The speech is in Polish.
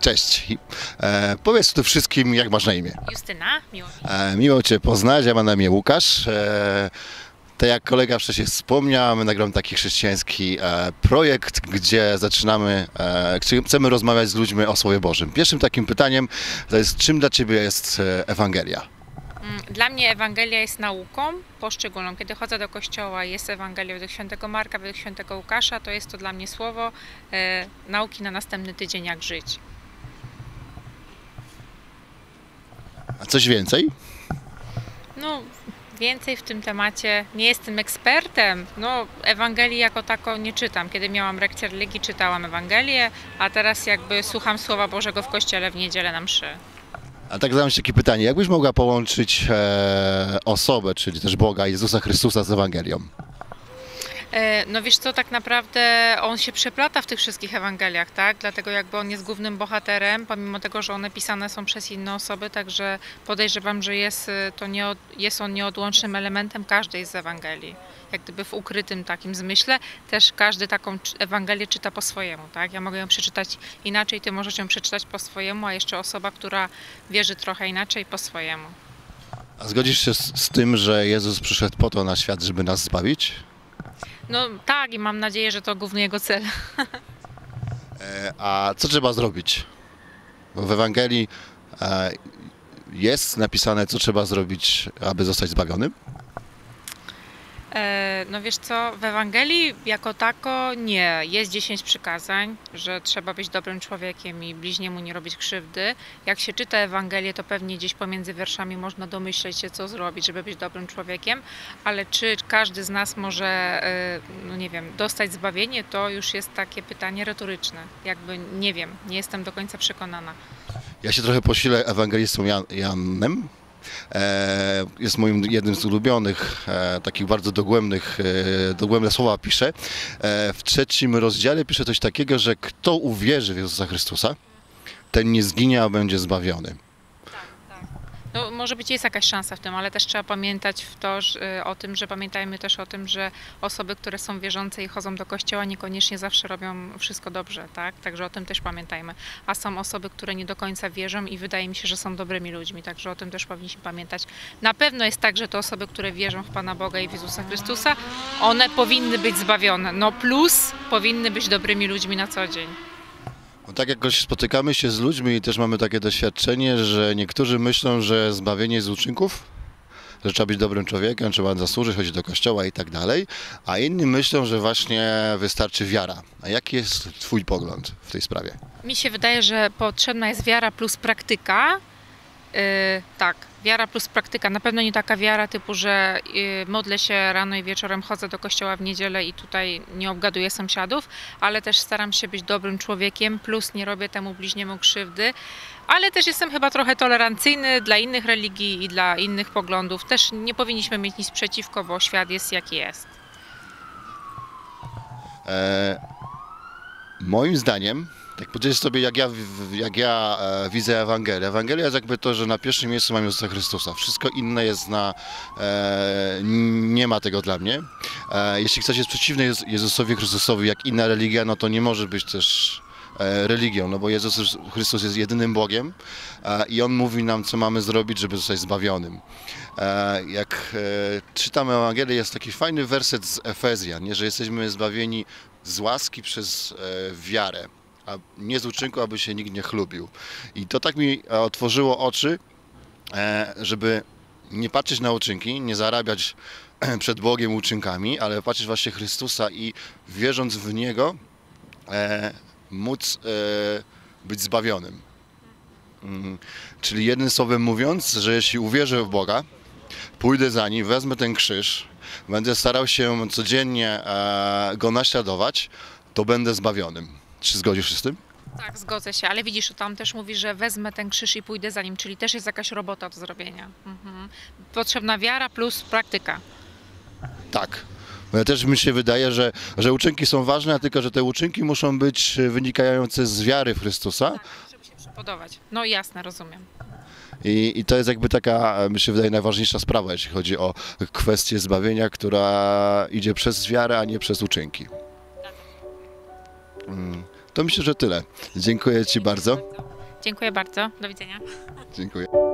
Cześć. E, powiedz tu wszystkim, jak masz na imię. Justyna, miło. E, miło Cię poznać, ja mam na imię Łukasz. E, tak jak kolega wcześniej wspomniał, my nagramy taki chrześcijański e, projekt, gdzie zaczynamy, e, chcemy rozmawiać z ludźmi o Słowie Bożym. Pierwszym takim pytaniem to jest, czym dla Ciebie jest e, Ewangelia? Mm, Dla mnie Ewangelia jest nauką poszczególną. Kiedy chodzę do kościoła, jest Ewangelia według świętego Marka, według świętego Łukasza, to jest to dla mnie słowo e, nauki na następny tydzień, jak żyć. A coś więcej? No, więcej w tym temacie. Nie jestem ekspertem. No, Ewangelii jako tako nie czytam. Kiedy miałam lekcję religii, czytałam Ewangelię, a teraz jakby słucham Słowa Bożego w kościele w niedzielę na mszy. A tak zadam Ci takie pytanie, jakbyś mogła połączyć e, osobę, czyli też Boga, Jezusa Chrystusa z Ewangelią? E, No wiesz co, tak naprawdę on się przeplata w tych wszystkich Ewangeliach, tak? Dlatego jakby on jest głównym bohaterem, pomimo tego, że one pisane są przez inne osoby, także podejrzewam, że jest, y, to nie, jest on nieodłącznym elementem każdej z Ewangelii. Jak gdyby w ukrytym takim zmyśle, też każdy taką Ewangelię czyta po swojemu, tak? Ja mogę ją przeczytać inaczej, ty możesz ją przeczytać po swojemu, a jeszcze osoba, która wierzy trochę inaczej, po swojemu. A zgodzisz się z, z tym, że Jezus przyszedł po to na świat, żeby nas zbawić? No tak i mam nadzieję, że to główny jego cel. E, A co trzeba zrobić? W Ewangelii e, jest napisane, co trzeba zrobić, aby zostać zbawionym. No wiesz co, w Ewangelii jako tako nie. Jest 10 przykazań, że trzeba być dobrym człowiekiem i bliźniemu nie robić krzywdy. Jak się czyta Ewangelię, to pewnie gdzieś pomiędzy wierszami można domyśleć się, co zrobić, żeby być dobrym człowiekiem, ale czy każdy z nas może, e, no nie wiem, dostać zbawienie, to już jest takie pytanie retoryczne. Jakby nie wiem, nie jestem do końca przekonana. Ja się trochę posilę ewangelistą Jan, Janem. E, jest moim jednym z ulubionych, e, takich bardzo dogłębnych, e, dogłębne słowa pisze. W trzecim rozdziale pisze coś takiego, że kto uwierzy w Jezusa Chrystusa, ten nie zginie, a będzie zbawiony. No, może być jest jakaś szansa w tym, ale też trzeba pamiętać w to, że, o tym, że pamiętajmy też o tym, że osoby, które są wierzące i chodzą do kościoła, niekoniecznie zawsze robią wszystko dobrze, tak? Także o tym też pamiętajmy. A są osoby, które nie do końca wierzą i wydaje mi się, że są dobrymi ludźmi, także o tym też powinniśmy pamiętać. Na pewno jest tak, że te osoby, które wierzą w Pana Boga i w Jezusa Chrystusa, one powinny być zbawione. No plus powinny być dobrymi ludźmi na co dzień. Bo tak jakoś spotykamy się z ludźmi i też mamy takie doświadczenie, że niektórzy myślą, że zbawienie z uczynków, że trzeba być dobrym człowiekiem, trzeba zasłużyć, chodzić do kościoła i tak dalej, a inni myślą, że właśnie wystarczy wiara. A jaki jest Twój pogląd w tej sprawie? Mi się wydaje, że potrzebna jest wiara plus praktyka. Yy, tak, wiara plus praktyka. Na pewno nie taka wiara typu, że yy, modlę się rano i wieczorem, chodzę do kościoła w niedzielę i tutaj nie obgaduję sąsiadów, ale też staram się być dobrym człowiekiem, plus nie robię temu bliźniemu krzywdy. Ale też jestem chyba trochę tolerancyjny dla innych religii i dla innych poglądów. Też nie powinniśmy mieć nic przeciwko, bo świat jest jaki jest. E, moim zdaniem, tak powiedzieć sobie, jak ja, jak ja e, widzę Ewangelię. Ewangelia jest jakby to, że na pierwszym miejscu mam Jezusa Chrystusa. Wszystko inne jest na... E, nie ma tego dla mnie. E, jeśli ktoś jest przeciwny Jezu- Jezusowi Chrystusowi, jak inna religia, no to nie może być też e, religią, no bo Jezus Chrystus jest jedynym Bogiem e, i On mówi nam, co mamy zrobić, żeby zostać zbawionym. E, Jak e, czytam Ewangelię, jest taki fajny werset z Efezjan, nie? że jesteśmy zbawieni z łaski przez wiarę, a nie z uczynku, aby się nikt nie chlubił. I to tak mi e, otworzyło oczy, e, żeby nie patrzeć na uczynki, nie zarabiać przed Bogiem uczynkami, ale patrzeć właśnie Chrystusa i wierząc w Niego, e, móc być zbawionym. Mm, Czyli jednym słowem mówiąc, że jeśli uwierzę w Boga, pójdę za Nim, wezmę ten krzyż, będę starał się codziennie Go naśladować, to będę zbawionym. Czy zgodzisz się z tym? Tak, zgodzę się, ale widzisz, tam też mówi, że wezmę ten krzyż i pójdę za nim, czyli też jest jakaś robota do zrobienia. Mhm. Potrzebna wiara plus praktyka. Tak. Bo ja też mi się wydaje, że, że uczynki są ważne, tylko że te uczynki muszą być wynikające z wiary w Chrystusa. Tak, żeby się przypodobać. No jasne, rozumiem. I, I to jest jakby taka, mi się wydaje, najważniejsza sprawa, jeśli chodzi o kwestię zbawienia, która idzie przez wiarę, a nie przez uczynki. To myślę, że tyle. Dziękuję Ci bardzo. Dziękuję bardzo. Do widzenia. Dziękuję.